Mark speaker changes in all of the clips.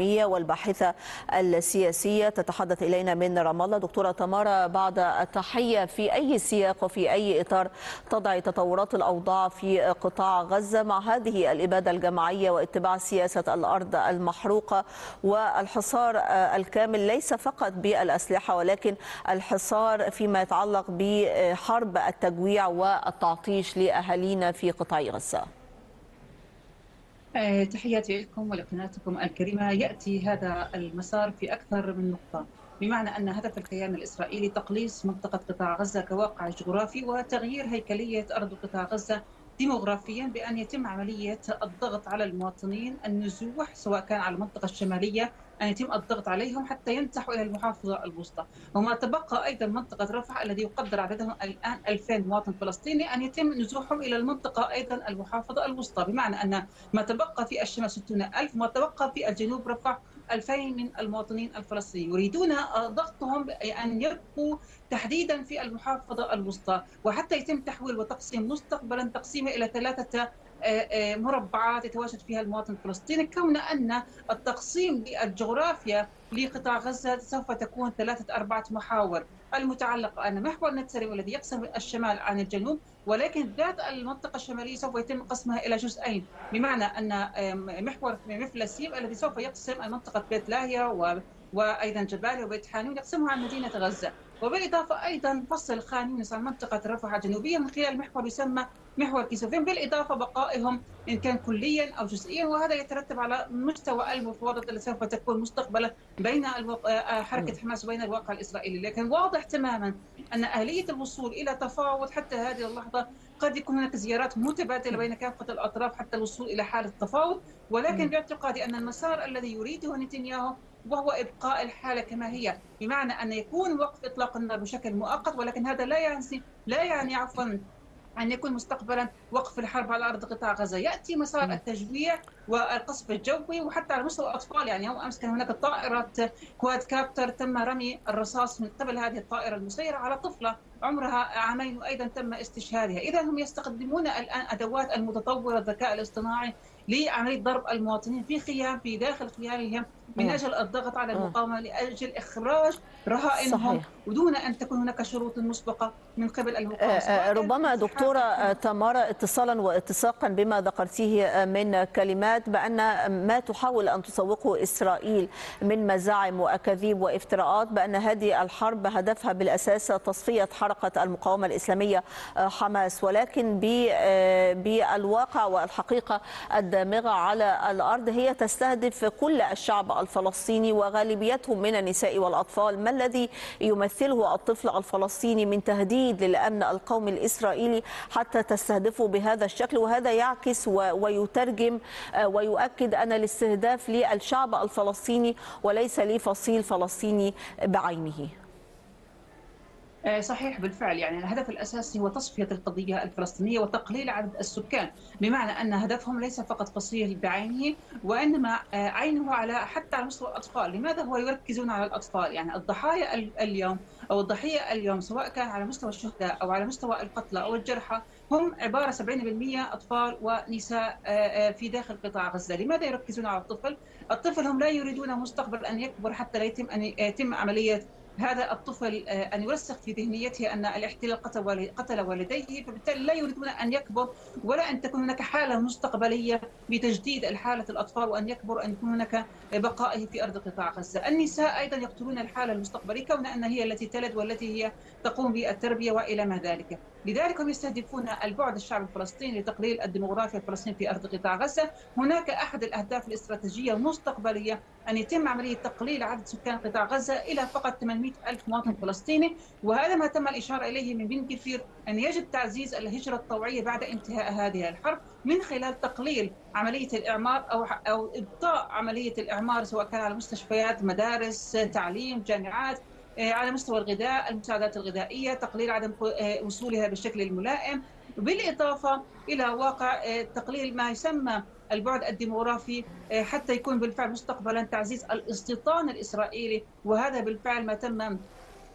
Speaker 1: والباحثة السياسية تتحدث إلينا من رام الله. دكتورة تمارا بعد التحية في أي سياق وفي أي إطار تضع تطورات الأوضاع في قطاع غزة مع هذه الإبادة الجماعية واتباع سياسة الأرض المحروقة والحصار الكامل؟ ليس فقط بالأسلحة ولكن الحصار فيما يتعلق بحرب التجويع والتعطيش لأهالينا في قطاع غزة.
Speaker 2: تحياتي لكم ولقناتكم الكريمة. يأتي هذا المسار في أكثر من نقطة بمعنى أن هدف الكيان الإسرائيلي تقليص منطقة قطاع غزة كواقع جغرافي وتغيير هيكلية أرض قطاع غزة ديموغرافيا بأن يتم عملية الضغط على المواطنين النزوح سواء كان على المنطقة الشمالية أن يتم الضغط عليهم حتى ينتحوا إلى المحافظة الوسطى. وما تبقى أيضا منطقة رفح الذي يقدر عددهم الآن 2000 مواطن فلسطيني أن يتم نزوحهم إلى المنطقة أيضا المحافظة الوسطى. بمعنى أن ما تبقى في الشمال 60 ألف وما تبقى في الجنوب رفح 2000 من المواطنين الفلسطينيين. يريدون ضغطهم أن يبقوا تحديدا في المحافظة الوسطى. وحتى يتم تحويل وتقسيم مستقبلا تقسيمه إلى ثلاثة مربعات يتواجد فيها المواطن الفلسطيني كون أن التقسيم للجغرافيا لقطاع غزة سوف تكون ثلاثة أربعة محاور. المتعلق أن محور نتسري الذي يقسم الشمال عن الجنوب ولكن ذات المنطقة الشمالية سوف يتم قسمها إلى جزئين. بمعنى أن محور مثل سيم الذي سوف يقسم المنطقة بيت لاهيا و وأيضا جباليا وبيت حانون يقسمها عن مدينة غزة. وبالإضافة أيضا فصل خان يونس عن منطقة رفح الجنوبيه من خلال محور يسمى محور كيسوفين بالإضافة بقائهم إن كان كليا أو جزئيا وهذا يترتب على مستوى المفاوضات التي سوف تكون مستقبلا بين حركة حماس وبين الواقع الإسرائيلي، لكن واضح تماما أن اليه الوصول إلى تفاوض حتى هذه اللحظة قد يكون هناك زيارات متبادلة بين كافة الأطراف حتى الوصول إلى حالة تفاوض، ولكن باعتقادي أن المسار الذي يريده نتنياهو وهو إبقاء الحالة كما هي بمعنى أن يكون وقف إطلاق النار بشكل مؤقت ولكن هذا لا يعني لا يعني عفوا أن يكون مستقبلا وقف الحرب على أرض قطاع غزة. يأتي مسار التجويع والقصف الجوي وحتى على مستوى الأطفال. يعني يوم أمس كان هناك طائرة كواد كابتر تم رمي الرصاص من قبل هذه الطائرة المسيرة على طفلة عمرها عامين وأيضا تم استشهادها. إذا هم يستخدمون الآن أدوات المتطورة الذكاء الاصطناعي لعملية ضرب المواطنين في خيام في داخل خيامهم من أجل الضغط على المقاومة لأجل إخراج رهائنهم ودون أن تكون هناك شروط مسبقة من قبل المقاومه
Speaker 1: ربما دكتورة تمارا اتصالا واتساقا بما ذكرتيه من كلمات بأن ما تحاول أن تسوقه إسرائيل من مزاعم واكاذيب وافتراءات بأن هذه الحرب هدفها بالأساس تصفية حركة المقاومة الإسلامية حماس. ولكن بالواقع والحقيقة الدامغة على الأرض هي تستهدف كل الشعب الفلسطيني وغالبيتهم من النساء والأطفال. ما الذي يمثله الطفل الفلسطيني من تهديد للأمن القومي الإسرائيلي حتى تستهدفه بهذا الشكل. وهذا يعكس ويترجم ويؤكد أن الاستهداف للشعب الفلسطيني وليس لفصيل فلسطيني بعينه.
Speaker 2: صحيح بالفعل يعني الهدف الأساسي هو تصفية القضية الفلسطينية وتقليل عدد السكان بمعنى أن هدفهم ليس فقط فصيل بعينه وإنما عينه على حتى على مستوى الأطفال، لماذا هو يركزون على الأطفال؟ يعني الضحايا اليوم أو الضحية اليوم سواء كان على مستوى الشهداء أو على مستوى القتلى أو الجرحى هم عبارة 70% أطفال ونساء في داخل قطاع غزة، لماذا يركزون على الطفل؟ الطفل هم لا يريدون مستقبل أن يكبر حتى لا يتم أن يتم عملية هذا الطفل أن يرسخ في ذهنيته أن الاحتلال قتل والديه فبالتالي لا يريدون أن يكبر ولا أن تكون هناك حالة مستقبلية بتجديد الحاله الأطفال وأن يكبر ان يكون هناك بقائه في أرض قطاع غزة، النساء أيضا يقتلون الحالة المستقبلية كون ان هي التي تلد والتي هي تقوم بالتربية وإلى ما ذلك، لذلك هم يستهدفون البعد الشعب الفلسطيني لتقليل الديموغرافيا الفلسطينية في أرض قطاع غزة، هناك أحد الأهداف الاستراتيجية المستقبلية أن يتم عملية تقليل عدد سكان قطاع غزة إلى فقط 800 ألف مواطن فلسطيني وهذا ما تم الإشارة إليه من بن كثير أن يجب تعزيز الهجرة الطوعية بعد انتهاء هذه الحرب من خلال تقليل عملية الإعمار أو أو إبطاء عملية الإعمار سواء كان على مستشفيات مدارس تعليم جامعات. على مستوى الغذاء المساعدات الغذائية تقليل عدم وصولها بالشكل الملائم بالإضافة إلى واقع تقليل ما يسمى البعد الديموغرافي حتى يكون بالفعل مستقبلا تعزيز الاستيطان الإسرائيلي وهذا بالفعل ما تم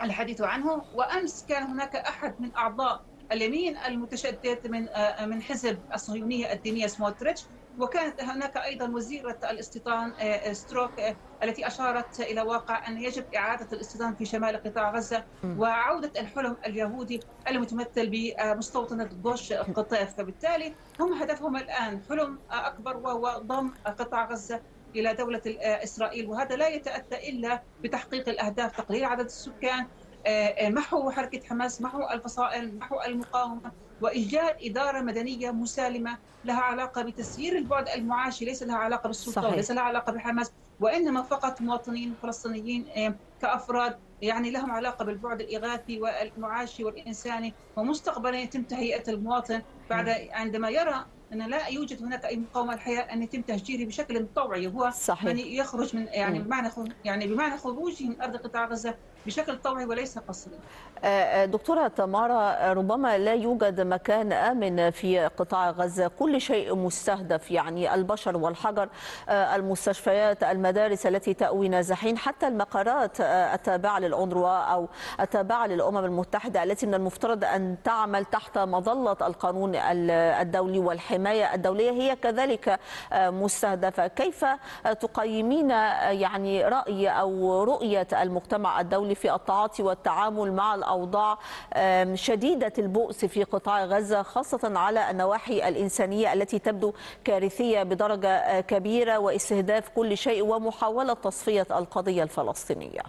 Speaker 2: الحديث عنه. وأمس كان هناك أحد من أعضاء اليمين المتشدد من من حزب الصهيونية الدينية سموتريتش وكانت هناك أيضا وزيرة الاستيطان ستروك التي أشارت إلى واقع أن يجب إعادة الاستيطان في شمال قطاع غزة وعودة الحلم اليهودي المتمثل بمستوطنة غوش قطيف. فبالتالي هم هدفهم الآن حلم أكبر وهو ضم قطاع غزة إلى دولة إسرائيل. وهذا لا يتأتى إلا بتحقيق الأهداف تقليل عدد السكان محو حركة حماس محو الفصائل محو المقاومة وايجاد إدارة مدنية مسالمة لها علاقة بتسيير البعد المعاشي ليس لها علاقة بالسلطة صحيح. وليس لها علاقة بحماس وإنما فقط مواطنين فلسطينيين كأفراد يعني لهم علاقة بالبعد الإغاثي والمعاشي والإنساني ومستقبلا يتم تهيئة المواطن بعد عندما يرى أن لا يوجد هناك أي مقاومة الحياة أن يتم تهجيره بشكل طوعي هو صحيح. يعني يخرج من يعني بمعنى يعني بمعنى خروجه من أرض قطاع غزة بشكل طوعي وليس قسري.
Speaker 1: دكتورة تمارا ربما لا يوجد مكان آمن في قطاع غزة كل شيء مستهدف يعني البشر والحجر المستشفيات المدارس التي تأوي نازحين حتى المقرات التابعة للأونروا أو التابعة للأمم المتحدة التي من المفترض أن تعمل تحت مظلة القانون الدولي والحماية الدولية هي كذلك مستهدفة كيف تقيمين يعني رأي أو رؤية المجتمع الدولي في التعاطي والتعامل مع الأوضاع شديدة البؤس في قطاع غزة خاصة على النواحي الإنسانية التي تبدو كارثية بدرجة كبيرة واستهداف كل شيء ومحاولة تصفية القضية الفلسطينية.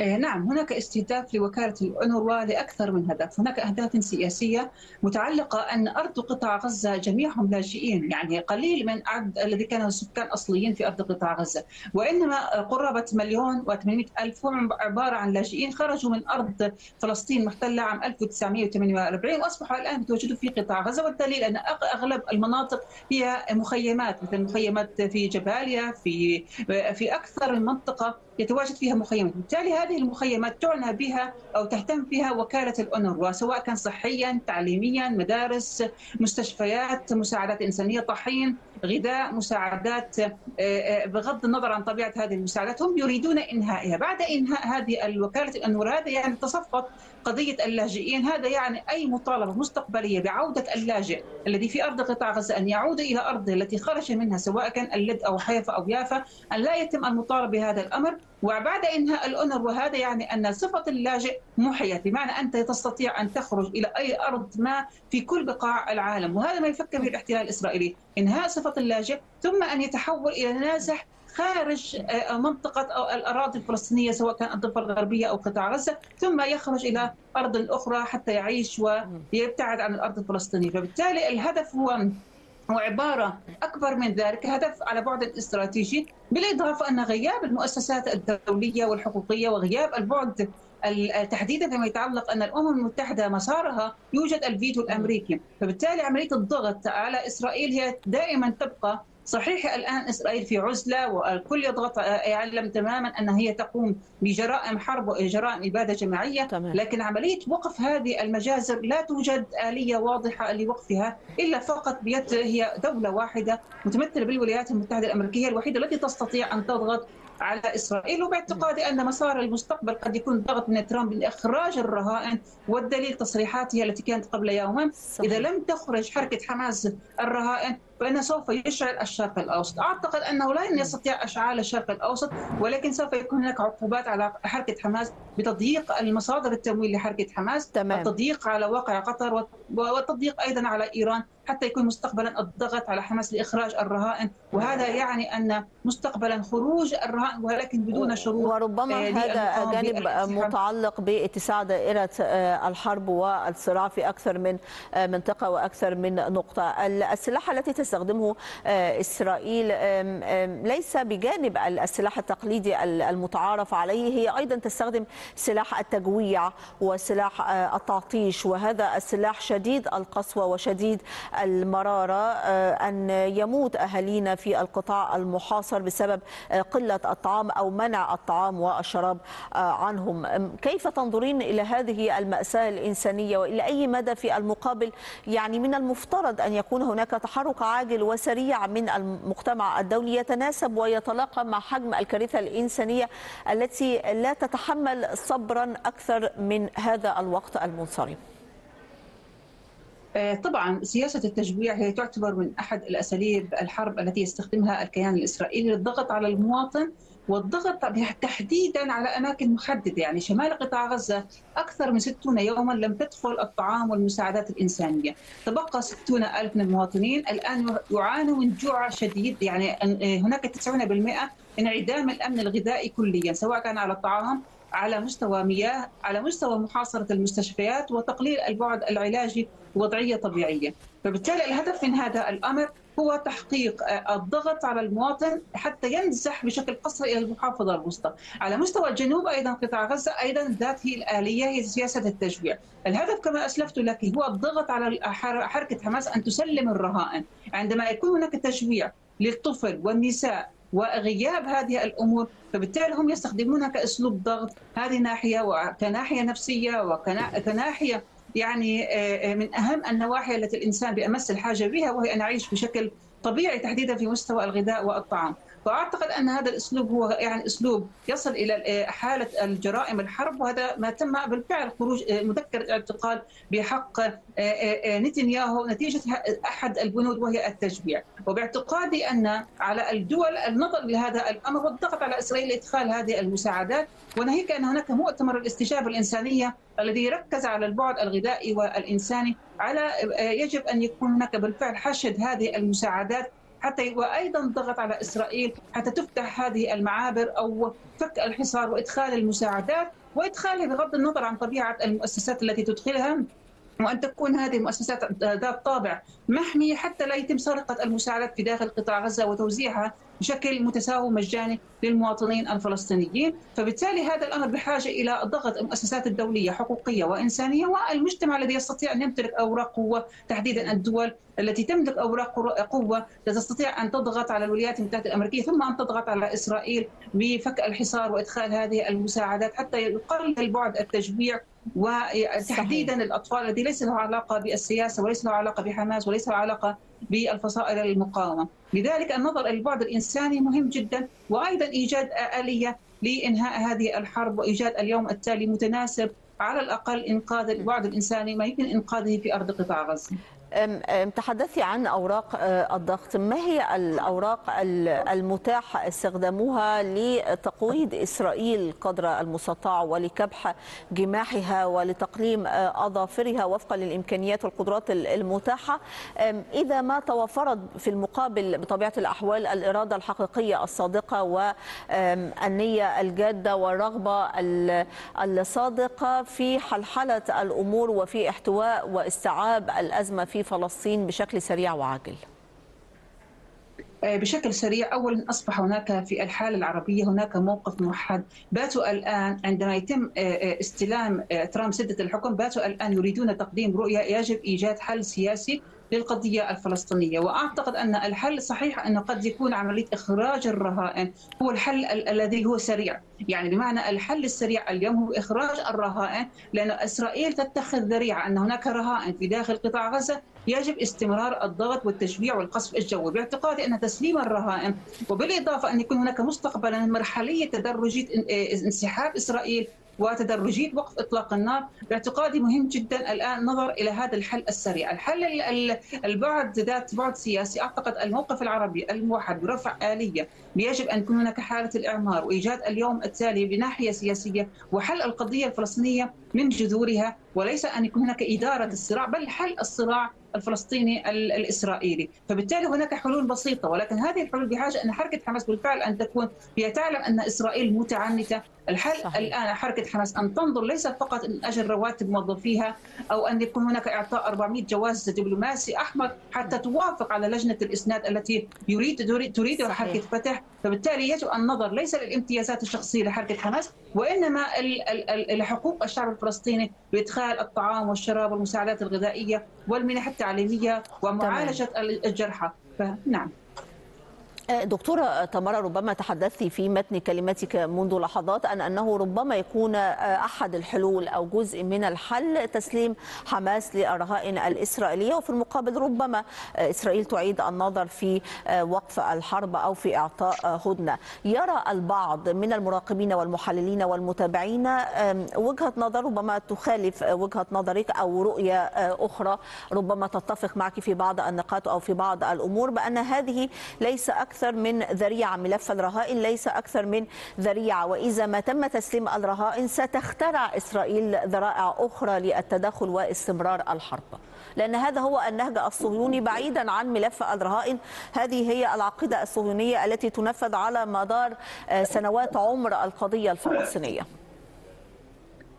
Speaker 2: نعم هناك استهداف لوكالة الأونروا لأكثر من هدف. هناك أهداف سياسية متعلقة أن أرض قطاع غزة جميعهم لاجئين يعني قليل من عدد الذي كانوا سكان أصليين في أرض قطاع غزة. وإنما قرابة مليون و800 ألف هم عبارة عن لاجئين خرجوا من أرض فلسطين محتلة عام 1948 وأصبحوا الآن يتواجدوا في قطاع غزة والدليل أن أغلب المناطق هي مخيمات مثل مخيمات في جباليا في في أكثر من منطقة. يتواجد فيها مخيمات بالتالي هذه المخيمات تعنى بها أو تهتم بها وكالة الأونروا سواء كان صحيا تعليميا مدارس مستشفيات مساعدات إنسانية طحين غذاء مساعدات بغض النظر عن طبيعة هذه المساعدات هم يريدون إنهائها. بعد إنهاء هذه الوكالة الأونروا هذا يعني تصفت قضية اللاجئين. هذا يعني أي مطالبة مستقبلية بعودة اللاجئ الذي في أرض قطاع غزة أن يعود إلى أرضه التي خرج منها سواء كان اللد أو حيفا أو يافا أن لا يتم المطالبة بهذا الأمر. وبعد إنهاء الأونر وهذا يعني أن صفة اللاجئ محيت بمعنى أنت تستطيع أن تخرج إلى أي أرض ما في كل بقاع العالم. وهذا ما يفكر به الاحتلال الإسرائيلي. إنهاء صفة اللاجئ ثم أن يتحول إلى نازح خارج منطقة أو الأراضي الفلسطينية سواء كان الضفة الغربية أو قطاع غزة ثم يخرج إلى أرض أخرى حتى يعيش ويبتعد عن الأرض الفلسطينية. فبالتالي الهدف هو هو عبارة أكبر من ذلك هدف على بعد استراتيجي بالإضافة أن غياب المؤسسات الدولية والحقوقية وغياب البعد تحديدا فيما يتعلق أن الأمم المتحدة مسارها يوجد الفيتو الأمريكي، فبالتالي عمليه الضغط على إسرائيل هي دائما تبقى صحيح الآن إسرائيل في عزلة والكل يضغط يعلم تماما أن هي تقوم بجرائم حرب وجرائم إبادة جماعية. تمام. لكن عملية وقف هذه المجازر لا توجد آلية واضحة لوقفها إلا فقط بيد هي دولة واحدة متمثلة بالولايات المتحدة الأمريكية الوحيدة التي تستطيع أن تضغط على إسرائيل. وباعتقادي أن مسار المستقبل قد يكون ضغط من ترامب لإخراج الرهائن والدليل تصريحاته التي كانت قبل يومين. إذا لم تخرج حركة حماس الرهائن فإنه سوف يشعل الشرق الأوسط. أعتقد أنه لن يستطيع إشعال الشرق الأوسط ولكن سوف يكون هناك عقوبات على حركة حماس بتضييق المصادر التمويل لحركة حماس تمام. التضييق على واقع قطر والتضييق أيضا على إيران حتى يكون مستقبلا الضغط على حماس لإخراج الرهائن. وهذا يعني أن مستقبلا خروج الرهائن ولكن بدون شروط
Speaker 1: وربما هذا جانب متعلق باتساع دائرة الحرب والصراع في أكثر من منطقة وأكثر من نقطة. السلاح التي تستخدمه إسرائيل ليس بجانب السلاح التقليدي المتعارف عليه هي أيضا تستخدم سلاح التجويع وسلاح التعطيش وهذا السلاح شديد القسوة وشديد المرارة أن يموت أهالينا في القطاع المحاصر بسبب قلة الطعام أو منع الطعام والشراب عنهم. كيف تنظرين إلى هذه المأساة الإنسانية؟ وإلى أي مدى في المقابل يعني من المفترض أن يكون هناك تحرك عاجل وسريع من المجتمع الدولي يتناسب ويتلاقى مع حجم الكارثة الإنسانية التي لا تتحمل صبرا أكثر من هذا الوقت المنصرم.
Speaker 2: طبعا سياسة التجويع هي تعتبر من أحد الأساليب الحرب التي يستخدمها الكيان الإسرائيلي للضغط على المواطن والضغط تحديدا على أماكن محددة يعني شمال قطاع غزة أكثر من 60 يوما لم تدخل الطعام والمساعدات الإنسانية، تبقى 60 ألف من المواطنين الآن يعانوا من جوع شديد يعني هناك 90% انعدام الأمن الغذائي كليا سواء كان على الطعام على مستوى مياه على مستوى محاصرة المستشفيات وتقليل البعد العلاجي وضعية طبيعية. فبالتالي الهدف من هذا الأمر هو تحقيق الضغط على المواطن حتى ينزح بشكل قصري إلى المحافظة الوسطى. على مستوى الجنوب أيضا قطاع غزة أيضا ذات هي الآلية هي سياسة التجويع. الهدف كما أسلفت لك هو الضغط على حركة حماس أن تسلم الرهائن. عندما يكون هناك تجويع للطفل والنساء وغياب هذه الأمور فبالتالي هم يستخدمونها كأسلوب ضغط هذه ناحية وكناحية نفسية وكناحيه يعني من أهم النواحي التي الإنسان بأمس الحاجة بها وهي أن يعيش بشكل طبيعي تحديدا في مستوى الغذاء والطعام. فأعتقد أن هذا الأسلوب هو يعني أسلوب يصل إلى حالة الجرائم الحرب وهذا ما تم بالفعل خروج مذكره اعتقال بحق نتنياهو نتيجة أحد البنود وهي التجويع وباعتقادي أن على الدول النظر لهذا الأمر والضغط على إسرائيل لإدخال هذه المساعدات وناهيك أن هناك مؤتمر الاستجابة الإنسانية الذي ركز على البعد الغذائي والإنساني على يجب أن يكون هناك بالفعل حشد هذه المساعدات حتى وأيضا ضغط على إسرائيل حتى تفتح هذه المعابر أو فك الحصار وإدخال المساعدات وادخالها بغض النظر عن طبيعة المؤسسات التي تدخلها وأن تكون هذه المؤسسات ذات طابع محمي حتى لا يتم سرقة المساعدات في داخل قطاع غزة وتوزيعها بشكل متساوي مجاني للمواطنين الفلسطينيين. فبالتالي هذا الأمر بحاجة إلى ضغط المؤسسات الدولية حقوقية وإنسانية والمجتمع الذي يستطيع أن يمتلك أوراق قوة تحديدا الدول التي تملك أوراق قوة تستطيع أن تضغط على الولايات المتحدة الأمريكية ثم أن تضغط على إسرائيل بفك الحصار وإدخال هذه المساعدات حتى يقلل البعد التجويع وتحديدا صحيح. الأطفال الذي ليس له علاقة بالسياسة وليس له علاقة بحماس وليس له علاقة بالفصائل المقاومة، لذلك النظر إلى البعد الإنساني مهم جدا وأيضا إيجاد آلية لإنهاء هذه الحرب وإيجاد اليوم التالي متناسب على الأقل إنقاذ البعد الإنساني ما يمكن إنقاذه في أرض قطاع غزة.
Speaker 1: تحدثي عن أوراق الضغط. ما هي الأوراق المتاح استخدامها لتقويض إسرائيل قدر المستطاع ولكبح جماحها ولتقليم أظافرها وفقا للإمكانيات والقدرات المتاحة؟ إذا ما توفرت في المقابل بطبيعة الأحوال الإرادة الحقيقية الصادقة والنيه الجادة والرغبة الصادقة في حلحلة الأمور وفي احتواء واستيعاب الأزمة في فلسطين بشكل سريع وعاجل.
Speaker 2: بشكل سريع اولا أصبح هناك في الحالة العربية هناك موقف موحد. باتوا الآن عندما يتم استلام ترامب سدة الحكم باتوا الآن يريدون تقديم رؤية يجب إيجاد حل سياسي للقضية الفلسطينية. وأعتقد أن الحل صحيح أنه قد يكون عملية إخراج الرهائن. هو الحل الذي هو سريع. يعني بمعنى الحل السريع اليوم هو إخراج الرهائن لأن إسرائيل تتخذ ذريعة أن هناك رهائن في داخل قطاع غزة يجب استمرار الضغط والتشجيع والقصف الجوي باعتقادي أن تسليم الرهائن وبالإضافة أن يكون هناك مستقبلا مرحلية تدرجية انسحاب إسرائيل وتدرجية وقف إطلاق النار باعتقادي مهم جدا الآن النظر إلى هذا الحل السريع، الحل البعد ذات بعد سياسي أعتقد الموقف العربي الموحد برفع آلية يجب أن يكون هناك حالة الإعمار وإيجاد اليوم التالي بناحية سياسية وحل القضية الفلسطينية من جذورها وليس أن يكون هناك إدارة الصراع بل حل الصراع الفلسطيني الإسرائيلي، فبالتالي هناك حلول بسيطة ولكن هذه الحلول بحاجة إن حركة حماس بالفعل أن تكون هي تعلم أن إسرائيل متعنتة، الحل صحيح. الآن حركة حماس أن تنظر ليس فقط من أجل رواتب موظفيها أو أن يكون هناك إعطاء 400 جواز دبلوماسي أحمر حتى توافق على لجنة الإسناد التي يريد تريد حركة فتح، فبالتالي يجب النظر ليس للامتيازات الشخصية لحركة حماس وإنما لحقوق الشعب الفلسطيني بإدخال الطعام والشراب والمساعدات الغذائية والمنح التعليمية ومعالجة الجرحى. فنعم
Speaker 1: دكتورة تمارا ربما تحدثت في متن كلمتك منذ لحظات أن أنه ربما يكون أحد الحلول أو جزء من الحل تسليم حماس للرهائن الإسرائيلية. وفي المقابل ربما إسرائيل تعيد النظر في وقف الحرب أو في إعطاء هدنة. يرى البعض من المراقبين والمحللين والمتابعين وجهة نظر ربما تخالف وجهة نظرك أو رؤية أخرى. ربما تتفق معك في بعض النقاط أو في بعض الأمور بأن هذه ليس أكثر من ذريعة. ملف الرهائن ليس أكثر من ذريعة. وإذا ما تم تسليم الرهائن ستخترع إسرائيل ذرائع أخرى للتدخل واستمرار الحرب. لأن هذا هو النهج الصهيوني بعيدا عن ملف الرهائن. هذه هي العقيدة الصهيونية التي تنفذ على مدار سنوات عمر القضية الفلسطينية.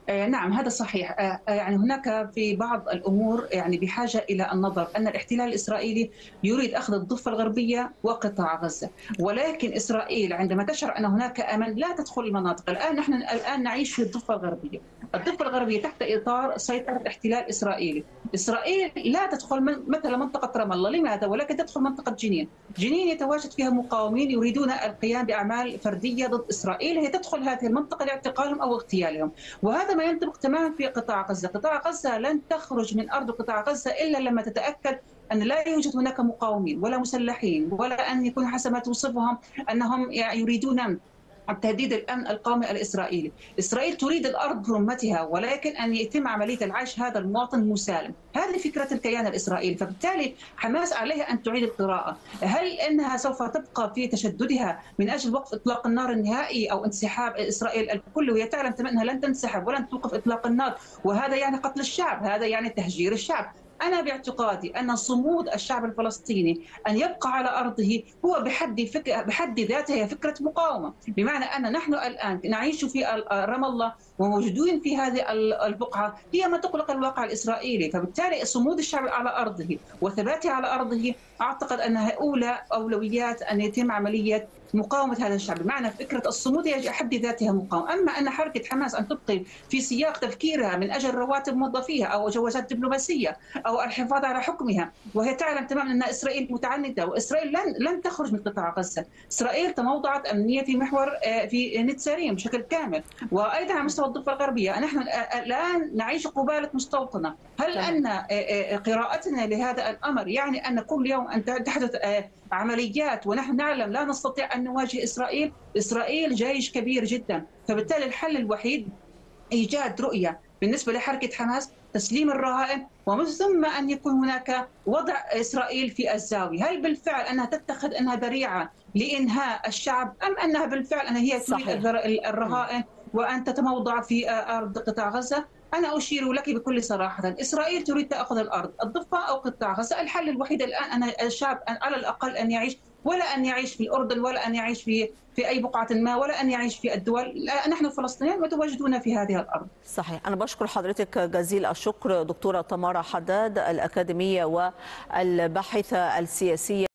Speaker 2: نعم هذا صحيح. يعني هناك في بعض الأمور يعني بحاجة إلى النظر. أن الاحتلال الإسرائيلي يريد أخذ الضفة الغربية وقطاع غزة. ولكن إسرائيل عندما تشعر أن هناك امل لا تدخل المناطق. الآن نحن الآن نعيش في الضفة الغربية. الضفة الغربية تحت إطار سيطرة احتلال اسرائيلي إسرائيل لا تدخل من مثل منطقة رام الله. لماذا؟ ولكن تدخل منطقة جنين. جنين يتواجد فيها مقاومين يريدون القيام بأعمال فردية ضد إسرائيل. هي تدخل هذه المنطقة لاعتقالهم أو اغتيالهم. وهذا ما ينطبق تماما في قطاع غزة، قطاع غزة لن تخرج من أرض قطاع غزة إلا لما تتأكد أن لا يوجد هناك مقاومين ولا مسلحين ولا أن يكون حسب ما توصفهم أنهم يريدون تهديد الأمن القومي الإسرائيلي، إسرائيل تريد الأرض برمتها ولكن أن يتم عملية العيش هذا المواطن مسالم، هذه فكرة الكيان الإسرائيلي، فبالتالي حماس عليها أن تعيد القراءة، هل إنها سوف تبقى في تشددها من أجل وقف إطلاق النار النهائي أو انسحاب إسرائيل الكل؟ وهي تعلم انها لن تنسحب ولن توقف إطلاق النار، وهذا يعني قتل الشعب، هذا يعني تهجير الشعب، أنا باعتقادي أن صمود الشعب الفلسطيني أن يبقى على أرضه هو بحد فك... بحد ذاته هي فكرة مقاومة. بمعنى أن نحن الآن نعيش في رام الله وموجودين في هذه البقعة هي ما تقلق الواقع الإسرائيلي. فبالتالي صمود الشعب على أرضه وثباته على أرضه أعتقد أنها أولى أولويات أن يتم عملية مقاومة هذا الشعب. بمعنى فكرة الصمود هي حد ذاتها مقاومة. أما أن حركة حماس أن تبقي في سياق تفكيرها من أجل رواتب موظفيها أو جوازات دبلوماسية أو الحفاظ على حكمها وهي تعلم تماما أن إسرائيل متعنتة وإسرائيل لن لن تخرج من قطاع غزة. إسرائيل تموضعت أمنية في محور في نتساريم بشكل كامل. وأيضا على مستوى الضفة الغربية. نحن الآن نعيش قبالة مستوطنة. هل أن قراءتنا لهذا الأمر يعني أن كل يوم أن تحدث عمليات ونحن نعلم لا نستطيع أن نواجه إسرائيل إسرائيل جيش كبير جدا. فبالتالي الحل الوحيد إيجاد رؤية بالنسبة لحركة حماس تسليم الرهائن ومن ثم أن يكون هناك وضع إسرائيل في الزاوية. هل بالفعل أنها تتخذ أنها ذريعة لإنهاء الشعب أم أنها بالفعل أنها هي تريد الرهائن؟ وأن تتموضع في أرض قطاع غزة. أنا أشير لك بكل صراحة. إسرائيل تريد تأخذ الأرض. الضفة أو قطاع غزة. الحل الوحيد الآن أن الشعب على الأقل أن يعيش ولا أن يعيش في الأردن ولا أن يعيش في في أي بقعة ما ولا أن يعيش في الدول. نحن فلسطينيين متواجدون في هذه الأرض.
Speaker 1: صحيح. أنا بشكر حضرتك جزيل الشكر دكتورة تمارا حداد الأكاديمية والباحثة السياسية.